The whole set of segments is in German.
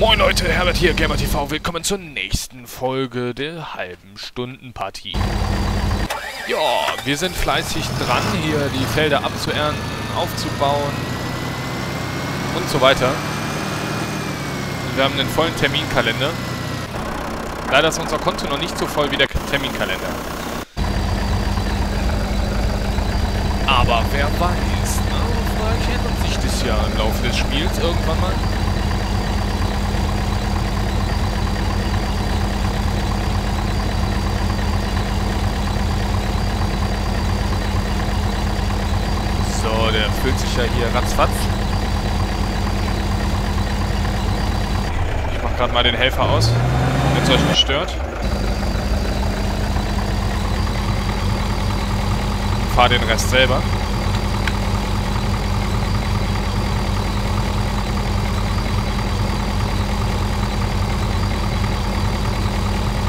Moin Leute, Herbert hier, GamerTV. Willkommen zur nächsten Folge der halben Stundenpartie. Ja, wir sind fleißig dran, hier die Felder abzuernten, aufzubauen und so weiter. Wir haben einen vollen Terminkalender. Leider ist unser Konto noch nicht so voll wie der Terminkalender. Aber wer weiß, ne? vielleicht ändert sich das ja im Laufe des Spiels irgendwann mal. So, der füllt sich ja hier ratzfatz. Ich mach gerade mal den Helfer aus, wenn es euch nicht stört. Fahr den Rest selber.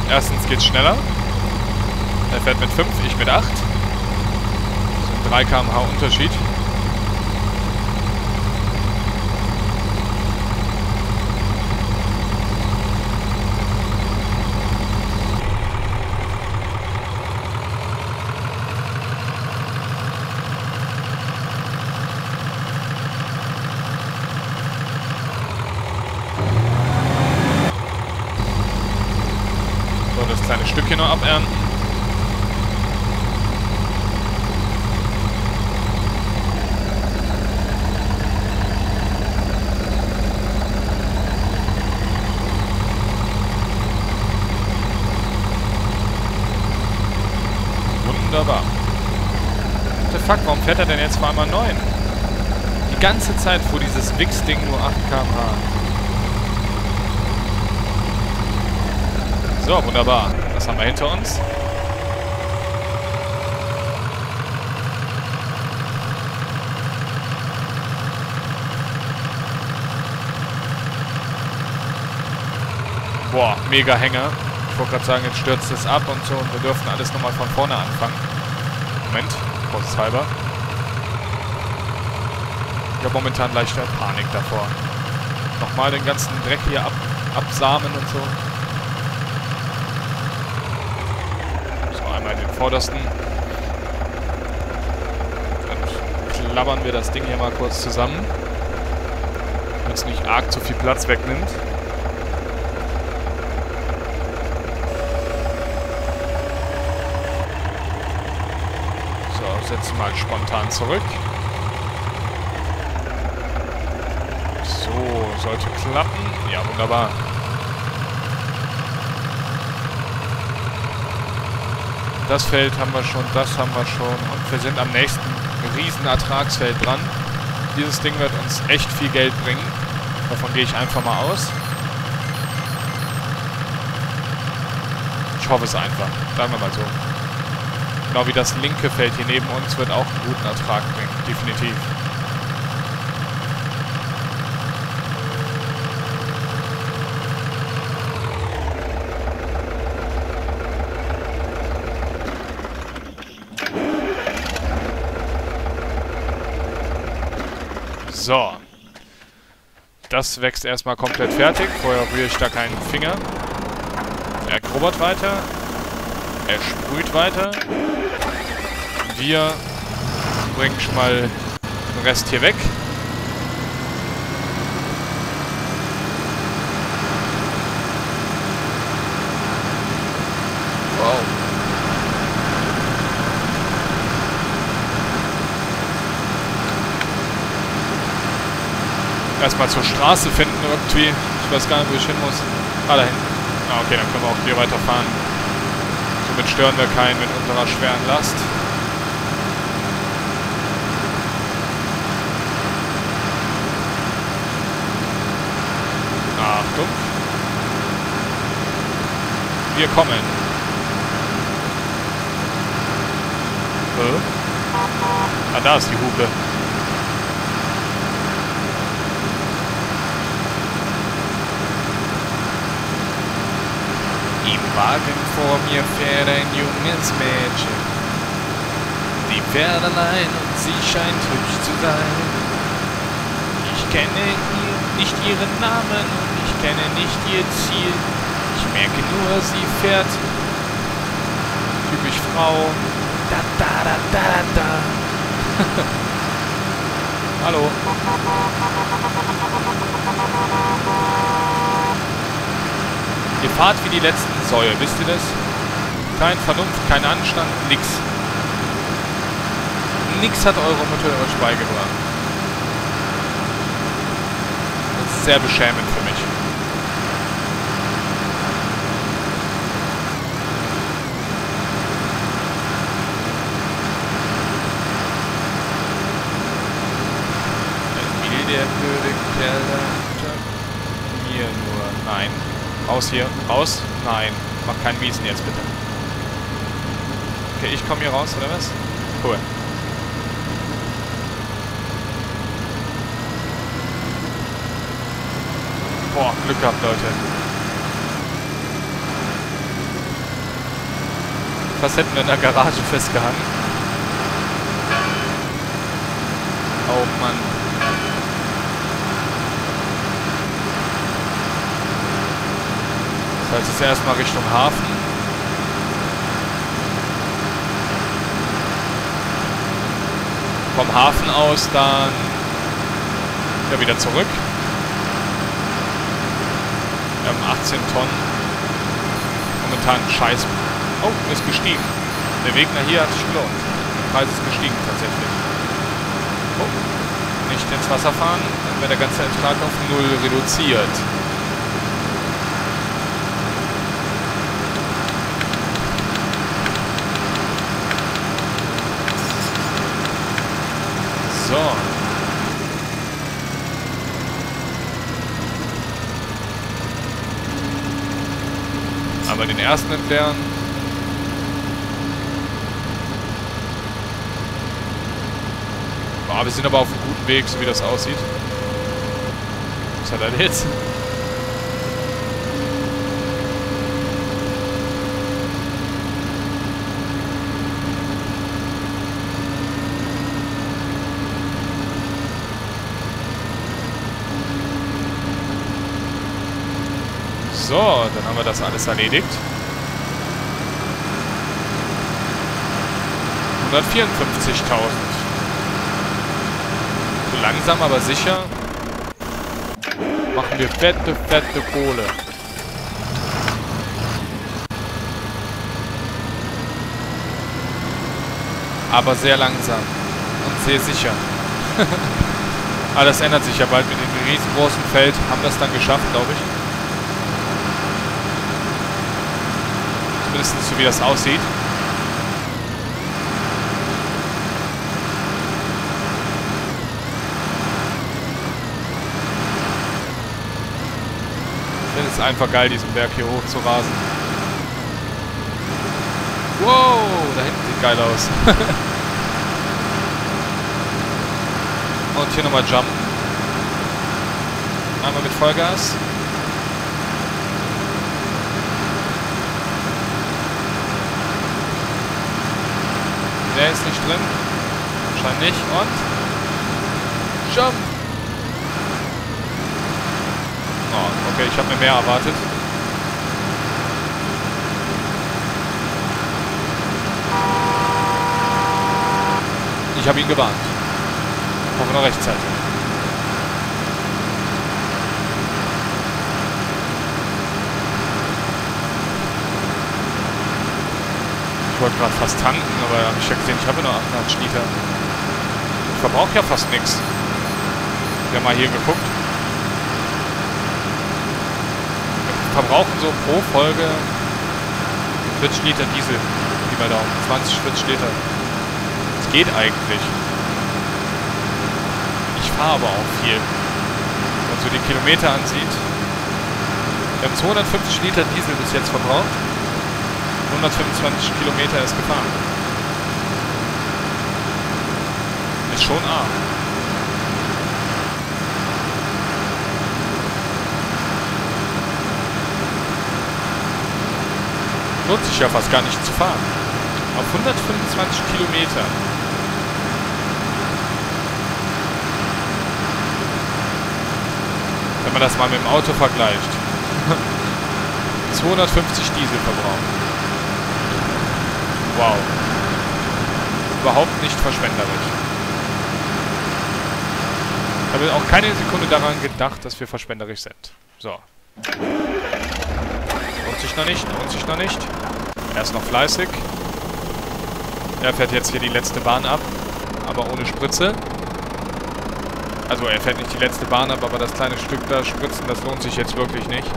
Erstens geht's schneller. Er fährt mit 5, ich mit 8. 3 km/h Unterschied. So, das kleine Stückchen noch abernten. Wunderbar. What the fuck, warum fährt er denn jetzt vor einmal 9? Die ganze Zeit fuhr dieses Wix-Ding nur 8 km/h. So, wunderbar. Was haben wir hinter uns? Boah, mega Hänger. Ich wollte gerade sagen, jetzt stürzt es ab und so und wir dürfen alles nochmal von vorne anfangen. Moment, vorsichtshalber. Ich habe momentan leichte Panik davor. Nochmal den ganzen Dreck hier ab, absamen und so. So, einmal den vordersten. Dann klappern wir das Ding hier mal kurz zusammen. Damit es nicht arg zu viel Platz wegnimmt. setzen mal spontan zurück. So, sollte klappen. Ja, wunderbar. Das Feld haben wir schon, das haben wir schon. Und wir sind am nächsten riesen Ertragsfeld dran. Dieses Ding wird uns echt viel Geld bringen. Davon gehe ich einfach mal aus. Ich hoffe es einfach. Sagen wir mal so. Genau wie das linke Feld hier neben uns wird auch einen guten Ertrag bringen. Definitiv. So. Das wächst erstmal komplett fertig. Vorher rühre ich da keinen Finger. Er grubbert weiter. Er sprüht weiter. Wir bringen schon mal den Rest hier weg. Erstmal zur Straße finden irgendwie. Ich weiß gar nicht, wo ich hin muss. Ah, da hinten. Ah, okay, dann können wir auch hier weiterfahren. Somit stören wir keinen mit unserer schweren Last. Achtung. Wir kommen. Hä? Ah, da ist die Hupe. Im Wagen vor mir fährt ein junges Mädchen. Die fährt allein und sie scheint hübsch zu sein. Ich kenne nicht ihren Namen und ich kenne nicht ihr Ziel. Ich merke nur, sie fährt. Typisch Frau. Da, da, da, da, da. Hallo. Ihr fahrt wie die letzten Säue, wisst ihr das? Kein Vernunft, kein Anstand, nix. Nix hat eure Mutter euch beigebracht. Das ist sehr beschämend für mich. Wie der blöde Kerl da Mir nur. Nein. Raus hier. Raus. Nein. Mach keinen Miesen jetzt bitte. Okay, ich komme hier raus, oder was? Cool. Boah, Glück gehabt, Leute. Fast hätten wir in der Garage festgehangen. Oh Mann. Jetzt erstmal Richtung Hafen. Vom Hafen aus dann ja, wieder zurück. Wir haben 18 Tonnen. Momentan scheiß... Oh, ist gestiegen. Der Weg nach hier hat sich gelohnt. Der Preis ist gestiegen tatsächlich. Oh, nicht ins Wasser fahren, dann wird der ganze Ertrag auf Null reduziert. So. Aber den ersten entleeren. Boah, wir sind aber auf einem guten Weg, so wie das aussieht. Was hat er jetzt? So, dann haben wir das alles erledigt. 154.000. So langsam, aber sicher machen wir fette, fette Kohle. Aber sehr langsam und sehr sicher. Aber das ändert sich ja bald mit dem riesengroßen Feld. Haben wir es dann geschafft, glaube ich. Zumindest so wie das aussieht. Ich finde es einfach geil, diesen Berg hier hoch zu rasen. Wow, da hinten sieht geil aus. Und hier nochmal jumpen. Einmal mit Vollgas. Der ist nicht drin. Anscheinend nicht. Und... Jump! Oh, okay, ich habe mir mehr erwartet. Ich habe ihn gewarnt. Hoffe noch rechtzeitig. Wollte gerade fast tanken, aber habe ich ja gesehen, ich habe nur 88 Liter. Ich verbrauche ja fast nichts. Wir haben mal hier geguckt. Wir verbrauchen so pro Folge 40 Liter Diesel. Pi mal Daumen. 20, 40 Liter. Das geht eigentlich. Ich fahre aber auch viel. Wenn man so die Kilometer ansieht. Wir haben 250 Liter Diesel bis jetzt verbraucht. 125 Kilometer ist gefahren. Ist schon arm. Lohnt sich ja fast gar nicht zu fahren. Auf 125 Kilometer. Wenn man das mal mit dem Auto vergleicht. 250 Diesel verbraucht. Wow. Überhaupt nicht verschwenderisch. Ich habe auch keine Sekunde daran gedacht, dass wir verschwenderisch sind. So. Lohnt sich noch nicht, lohnt sich noch nicht. Er ist noch fleißig. Er fährt jetzt hier die letzte Bahn ab, aber ohne Spritze. Also er fährt nicht die letzte Bahn ab, aber das kleine Stück da spritzen, das lohnt sich jetzt wirklich nicht.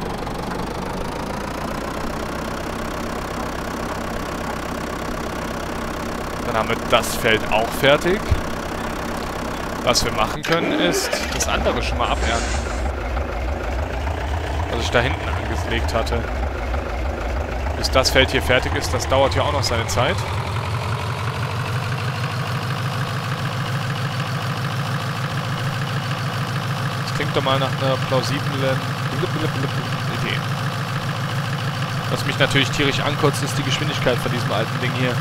Dann haben wir das Feld auch fertig. Was wir machen können, ist das andere schon mal abernten. Was ich da hinten angelegt hatte. Bis das Feld hier fertig ist, das dauert ja auch noch seine Zeit. klingt doch mal nach einer plausiblen Idee. Was mich natürlich tierisch ankotzt, ist die Geschwindigkeit von diesem alten Ding hier.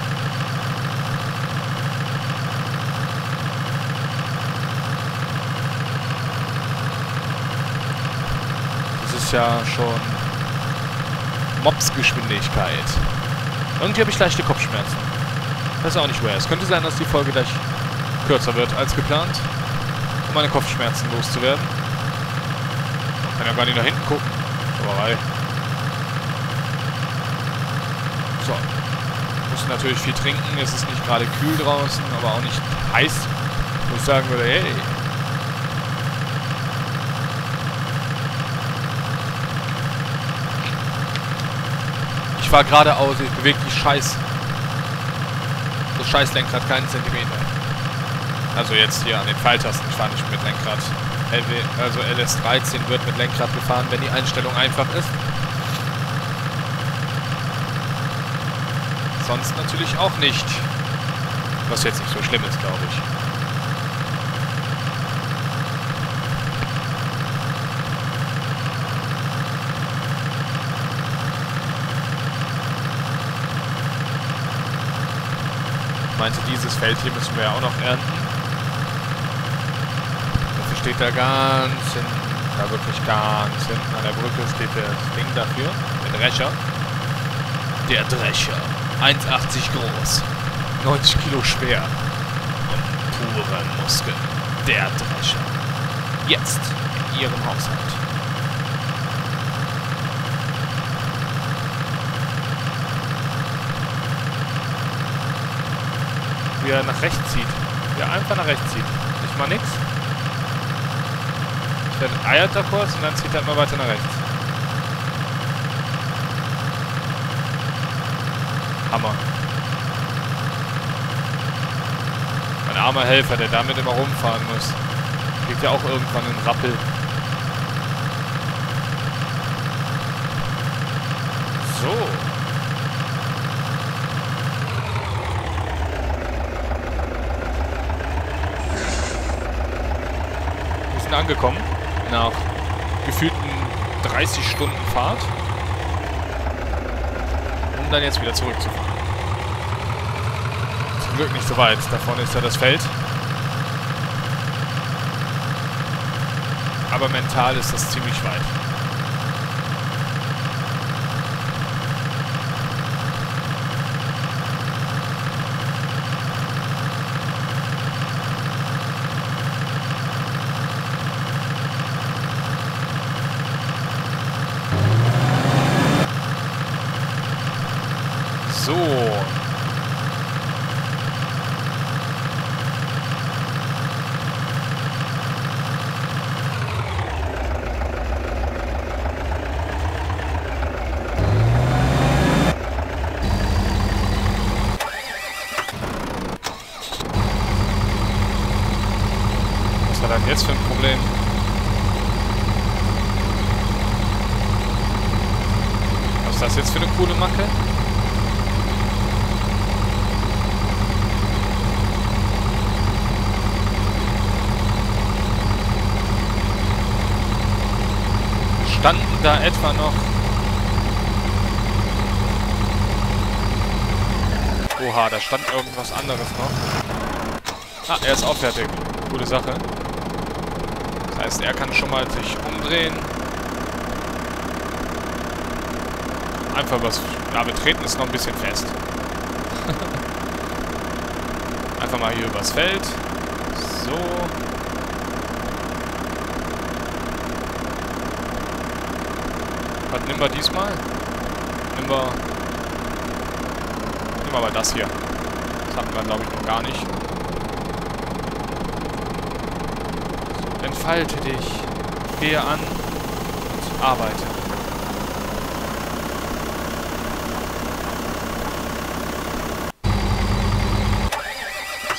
Ja schon Mobs-Geschwindigkeit. Irgendwie habe ich leichte Kopfschmerzen. Das ist auch nicht woher. Es könnte sein, dass die Folge gleich kürzer wird als geplant, um meine Kopfschmerzen loszuwerden. Kann ja gar nicht nach hinten gucken. Sauerei. So. Muss natürlich viel trinken. Es ist nicht gerade kühl draußen, aber auch nicht heiß. Wo ich sagen würde, hey. Ich war geradeaus, ich bewege die Scheiß. Das Scheißlenkrad keinen Zentimeter. Also jetzt hier an den Pfeiltasten. Ich fahre nicht mit Lenkrad. LW, also LS13 wird mit Lenkrad gefahren, wenn die Einstellung einfach ist. Sonst natürlich auch nicht. Was jetzt nicht so schlimm ist, glaube ich. Meinte, dieses Feld hier müssen wir ja auch noch ernten steht da ganz hinten, da wirklich ganz hinten an der Brücke steht das Ding dafür, der Drescher. Der Drescher, 1,80 groß, 90 Kilo schwer und pure Muskeln. Der Drescher. Jetzt in Ihrem Haushalt. Wie er nach rechts zieht. Er einfach nach rechts zieht. Nicht mal nix. Dann eiert er kurz und dann zieht er immer weiter nach rechts. Hammer. Mein armer Helfer, der damit immer rumfahren muss. Kriegt ja auch irgendwann einen Rappel. So. Sind angekommen nach gefühlten 30 Stunden Fahrt, um dann jetzt wieder zurückzufahren. Zum Glück nicht so weit. Da vorne ist ja das Feld. Aber mental ist das ziemlich weit. jetzt für ein Problem? Was ist das jetzt für eine coole Macke? Standen da etwa noch... Oha, da stand irgendwas anderes noch. Ah, er ist auch fertig. Gute Sache. Das heißt, er kann schon mal sich umdrehen. einfach was... Ja, wir treten es noch ein bisschen fest. einfach mal hier übers Feld. So. Was nehmen wir diesmal? Nehmen wir... Wir mal das hier. Das hatten wir, glaube ich, noch gar nicht. Entfalte dich. Gehe an und arbeite.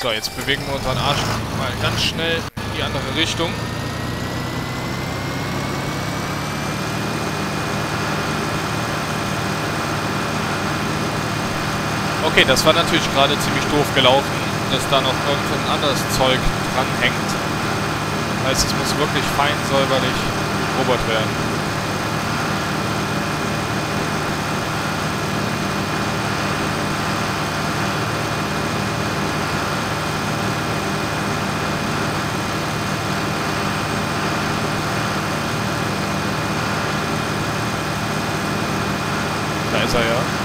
So, jetzt bewegen wir unseren Arsch mal ganz schnell in die andere Richtung. Okay, das war natürlich gerade ziemlich doof gelaufen, dass da noch irgendein anderes Zeug dranhängt. Heißt, es muss wirklich fein säuberlich gerobert werden. Da ist er ja.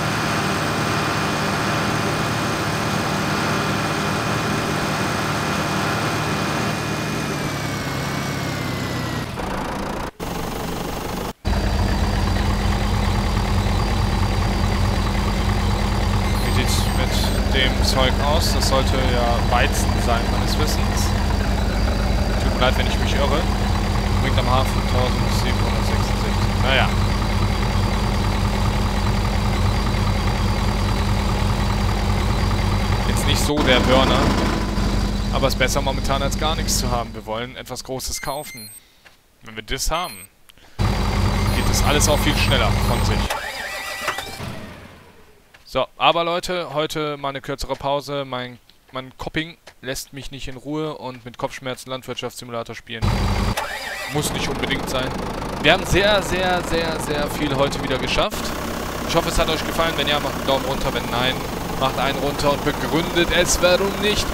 dem Zeug aus. Das sollte ja Weizen sein, meines Wissens. Tut mir leid, wenn ich mich irre. Bringt am Hafen 1766. Naja. Jetzt nicht so der Burner. Aber es ist besser momentan als gar nichts zu haben. Wir wollen etwas Großes kaufen. Wenn wir das haben, geht das alles auch viel schneller von sich. So, aber Leute, heute mal eine kürzere Pause. Mein, mein Copping lässt mich nicht in Ruhe und mit Kopfschmerzen Landwirtschaftssimulator spielen. Muss nicht unbedingt sein. Wir haben sehr, sehr, sehr, sehr viel heute wieder geschafft. Ich hoffe, es hat euch gefallen. Wenn ja, macht einen Daumen runter. Wenn nein, macht einen runter und begründet es, warum nicht.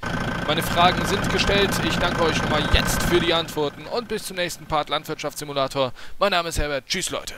Meine Fragen sind gestellt. Ich danke euch nochmal jetzt für die Antworten und bis zum nächsten Part Landwirtschaftssimulator. Mein Name ist Herbert. Tschüss, Leute.